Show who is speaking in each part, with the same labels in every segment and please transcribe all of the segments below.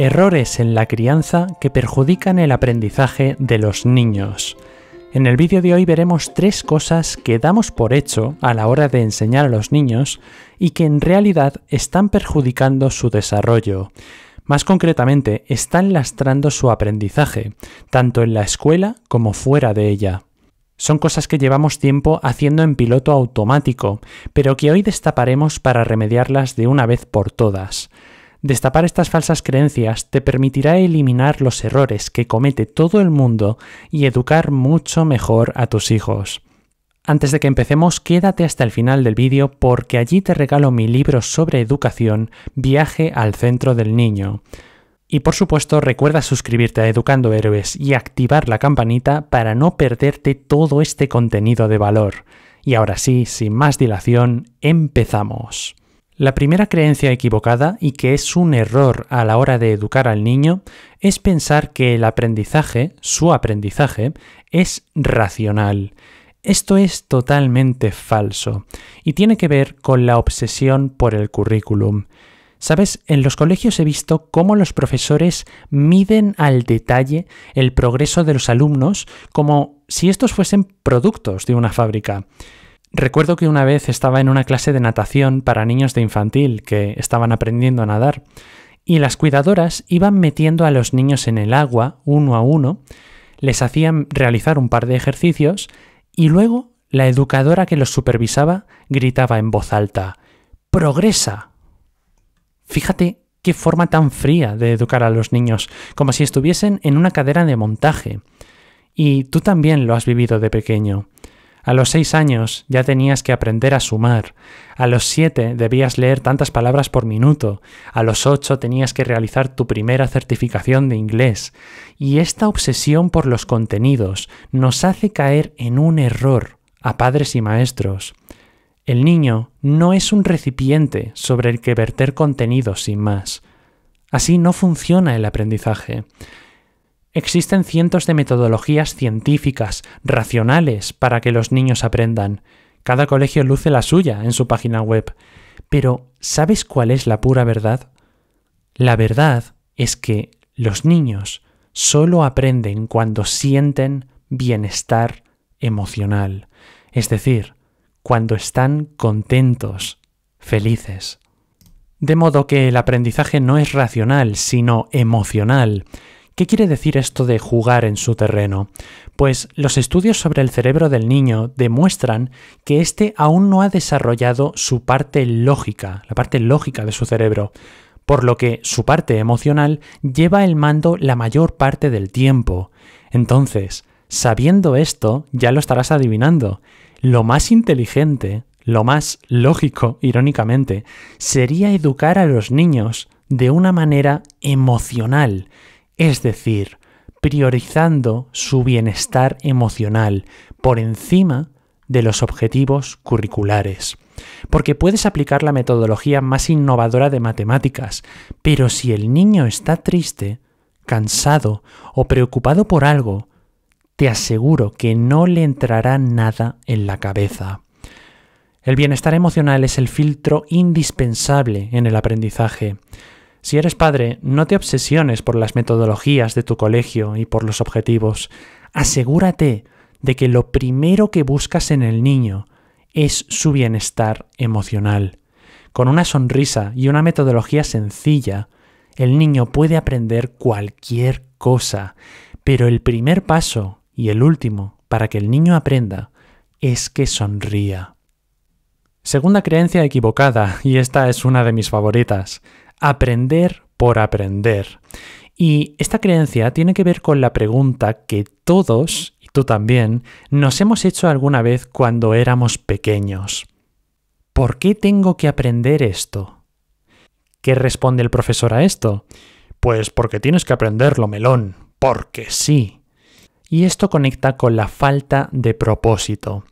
Speaker 1: Errores en la crianza que perjudican el aprendizaje de los niños. En el vídeo de hoy veremos tres cosas que damos por hecho a la hora de enseñar a los niños y que en realidad están perjudicando su desarrollo. Más concretamente, están lastrando su aprendizaje, tanto en la escuela como fuera de ella. Son cosas que llevamos tiempo haciendo en piloto automático, pero que hoy destaparemos para remediarlas de una vez por todas. Destapar estas falsas creencias te permitirá eliminar los errores que comete todo el mundo y educar mucho mejor a tus hijos. Antes de que empecemos, quédate hasta el final del vídeo porque allí te regalo mi libro sobre educación, Viaje al centro del niño. Y por supuesto, recuerda suscribirte a Educando Héroes y activar la campanita para no perderte todo este contenido de valor. Y ahora sí, sin más dilación, empezamos. La primera creencia equivocada, y que es un error a la hora de educar al niño, es pensar que el aprendizaje, su aprendizaje, es racional. Esto es totalmente falso y tiene que ver con la obsesión por el currículum. Sabes, en los colegios he visto cómo los profesores miden al detalle el progreso de los alumnos como si estos fuesen productos de una fábrica. Recuerdo que una vez estaba en una clase de natación para niños de infantil que estaban aprendiendo a nadar y las cuidadoras iban metiendo a los niños en el agua uno a uno, les hacían realizar un par de ejercicios y luego la educadora que los supervisaba gritaba en voz alta ¡Progresa! Fíjate qué forma tan fría de educar a los niños, como si estuviesen en una cadera de montaje. Y tú también lo has vivido de pequeño. A los seis años ya tenías que aprender a sumar. A los siete debías leer tantas palabras por minuto. A los ocho tenías que realizar tu primera certificación de inglés. Y esta obsesión por los contenidos nos hace caer en un error a padres y maestros. El niño no es un recipiente sobre el que verter contenidos sin más. Así no funciona el aprendizaje. Existen cientos de metodologías científicas, racionales, para que los niños aprendan. Cada colegio luce la suya en su página web. Pero, ¿sabes cuál es la pura verdad? La verdad es que los niños solo aprenden cuando sienten bienestar emocional, es decir, cuando están contentos, felices. De modo que el aprendizaje no es racional, sino emocional. ¿Qué quiere decir esto de jugar en su terreno? Pues los estudios sobre el cerebro del niño demuestran que éste aún no ha desarrollado su parte lógica, la parte lógica de su cerebro, por lo que su parte emocional lleva el mando la mayor parte del tiempo. Entonces, sabiendo esto, ya lo estarás adivinando. Lo más inteligente, lo más lógico, irónicamente, sería educar a los niños de una manera emocional, es decir, priorizando su bienestar emocional por encima de los objetivos curriculares. Porque puedes aplicar la metodología más innovadora de matemáticas, pero si el niño está triste, cansado o preocupado por algo, te aseguro que no le entrará nada en la cabeza. El bienestar emocional es el filtro indispensable en el aprendizaje. Si eres padre, no te obsesiones por las metodologías de tu colegio y por los objetivos. Asegúrate de que lo primero que buscas en el niño es su bienestar emocional. Con una sonrisa y una metodología sencilla, el niño puede aprender cualquier cosa, pero el primer paso y el último para que el niño aprenda es que sonría. Segunda creencia equivocada, y esta es una de mis favoritas aprender por aprender. Y esta creencia tiene que ver con la pregunta que todos, y tú también, nos hemos hecho alguna vez cuando éramos pequeños. ¿Por qué tengo que aprender esto? ¿Qué responde el profesor a esto? Pues porque tienes que aprenderlo, melón, porque sí. Y esto conecta con la falta de propósito.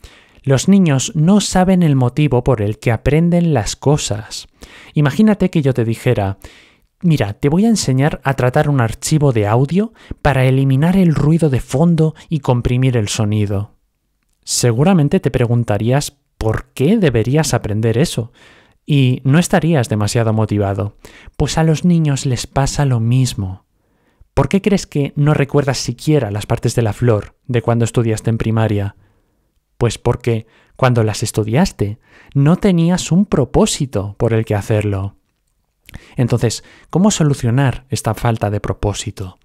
Speaker 1: Los niños no saben el motivo por el que aprenden las cosas. Imagínate que yo te dijera, mira, te voy a enseñar a tratar un archivo de audio para eliminar el ruido de fondo y comprimir el sonido. Seguramente te preguntarías por qué deberías aprender eso. y no estarías demasiado motivado. Pues a los niños les pasa lo mismo. ¿Por qué crees que no recuerdas siquiera las partes de la flor de cuando estudiaste en primaria? Pues porque cuando las estudiaste no tenías un propósito por el que hacerlo. Entonces, ¿cómo solucionar esta falta de propósito?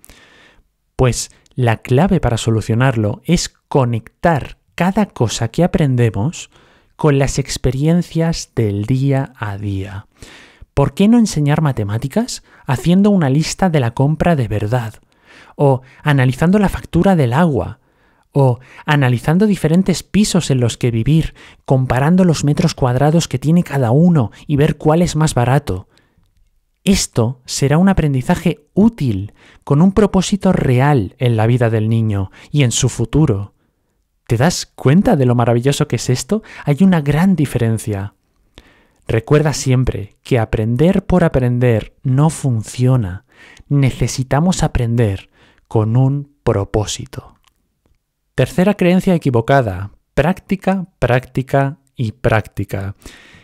Speaker 1: Pues la clave para solucionarlo es conectar cada cosa que aprendemos con las experiencias del día a día. ¿Por qué no enseñar matemáticas haciendo una lista de la compra de verdad? O analizando la factura del agua, o analizando diferentes pisos en los que vivir, comparando los metros cuadrados que tiene cada uno y ver cuál es más barato. Esto será un aprendizaje útil, con un propósito real en la vida del niño y en su futuro. ¿Te das cuenta de lo maravilloso que es esto? Hay una gran diferencia. Recuerda siempre que aprender por aprender no funciona. Necesitamos aprender con un propósito. Tercera creencia equivocada. Práctica, práctica y práctica.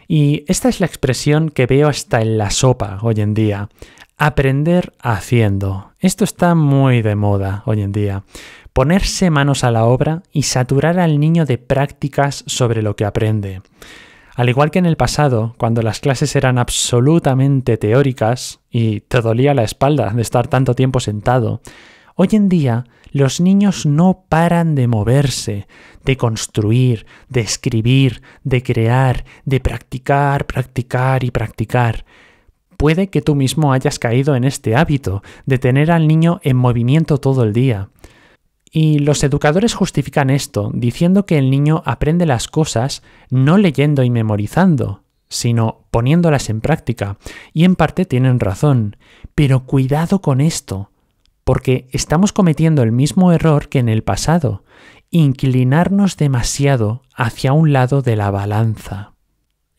Speaker 1: Y esta es la expresión que veo hasta en la sopa hoy en día. Aprender haciendo. Esto está muy de moda hoy en día. Ponerse manos a la obra y saturar al niño de prácticas sobre lo que aprende. Al igual que en el pasado, cuando las clases eran absolutamente teóricas y te dolía la espalda de estar tanto tiempo sentado, Hoy en día los niños no paran de moverse, de construir, de escribir, de crear, de practicar, practicar y practicar. Puede que tú mismo hayas caído en este hábito de tener al niño en movimiento todo el día. Y los educadores justifican esto diciendo que el niño aprende las cosas no leyendo y memorizando, sino poniéndolas en práctica. Y en parte tienen razón. Pero cuidado con esto porque estamos cometiendo el mismo error que en el pasado, inclinarnos demasiado hacia un lado de la balanza.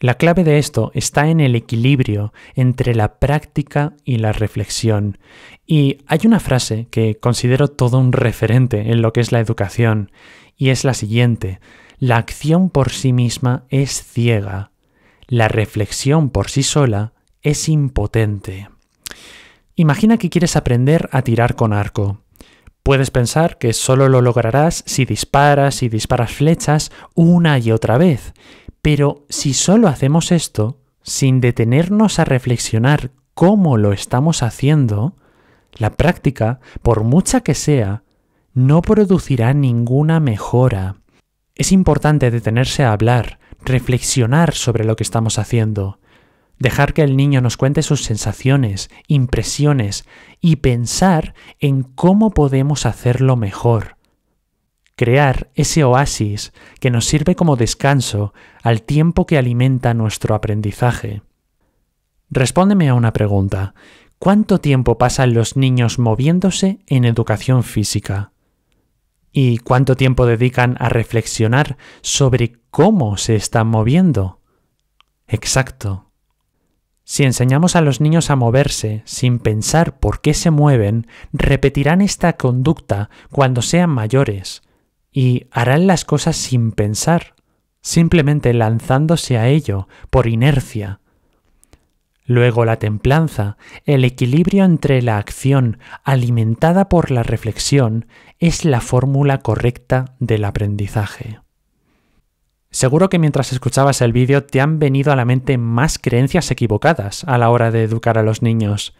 Speaker 1: La clave de esto está en el equilibrio entre la práctica y la reflexión. Y hay una frase que considero todo un referente en lo que es la educación, y es la siguiente. La acción por sí misma es ciega. La reflexión por sí sola es impotente. Imagina que quieres aprender a tirar con arco. Puedes pensar que solo lo lograrás si disparas y disparas flechas una y otra vez, pero si solo hacemos esto, sin detenernos a reflexionar cómo lo estamos haciendo, la práctica, por mucha que sea, no producirá ninguna mejora. Es importante detenerse a hablar, reflexionar sobre lo que estamos haciendo, dejar que el niño nos cuente sus sensaciones, impresiones y pensar en cómo podemos hacerlo mejor. Crear ese oasis que nos sirve como descanso al tiempo que alimenta nuestro aprendizaje. Respóndeme a una pregunta. ¿Cuánto tiempo pasan los niños moviéndose en educación física? ¿Y cuánto tiempo dedican a reflexionar sobre cómo se están moviendo? Exacto, si enseñamos a los niños a moverse sin pensar por qué se mueven, repetirán esta conducta cuando sean mayores y harán las cosas sin pensar, simplemente lanzándose a ello por inercia. Luego la templanza, el equilibrio entre la acción alimentada por la reflexión, es la fórmula correcta del aprendizaje. Seguro que mientras escuchabas el vídeo te han venido a la mente más creencias equivocadas a la hora de educar a los niños.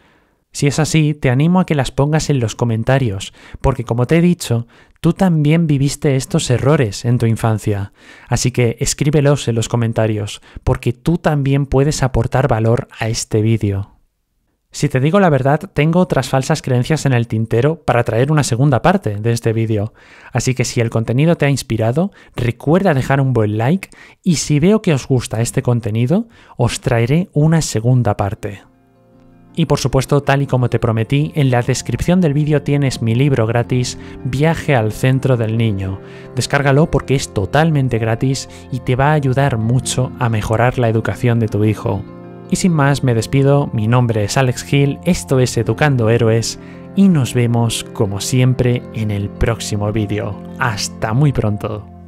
Speaker 1: Si es así, te animo a que las pongas en los comentarios, porque como te he dicho, tú también viviste estos errores en tu infancia. Así que escríbelos en los comentarios, porque tú también puedes aportar valor a este vídeo. Si te digo la verdad, tengo otras falsas creencias en el tintero para traer una segunda parte de este vídeo, así que si el contenido te ha inspirado, recuerda dejar un buen like y si veo que os gusta este contenido, os traeré una segunda parte. Y por supuesto, tal y como te prometí, en la descripción del vídeo tienes mi libro gratis Viaje al Centro del Niño. Descárgalo porque es totalmente gratis y te va a ayudar mucho a mejorar la educación de tu hijo. Y sin más me despido, mi nombre es Alex Gil, esto es Educando Héroes y nos vemos como siempre en el próximo vídeo. Hasta muy pronto.